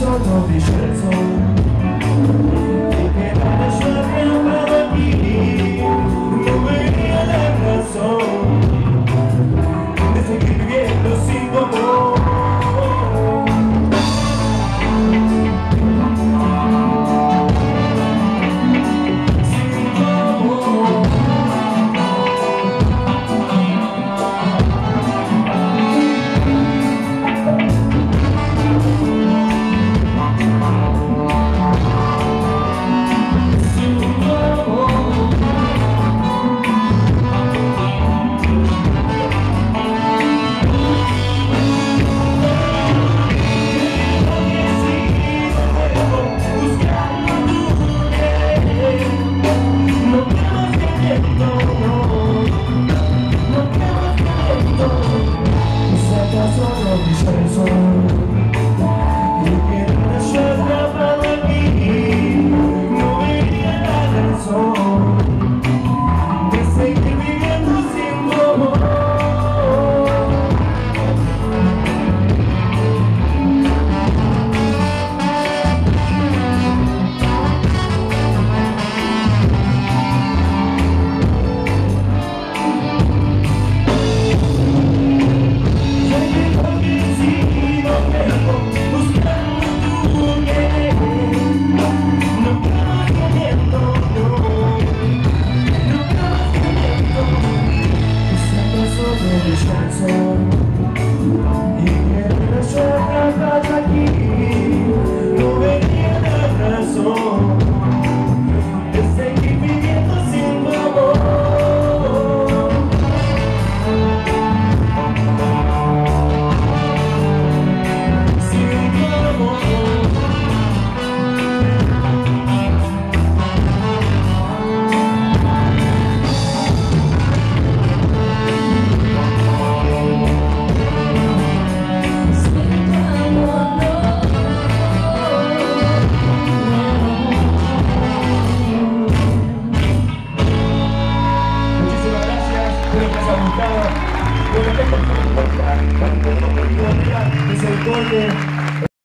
co tobie świecą misericordia.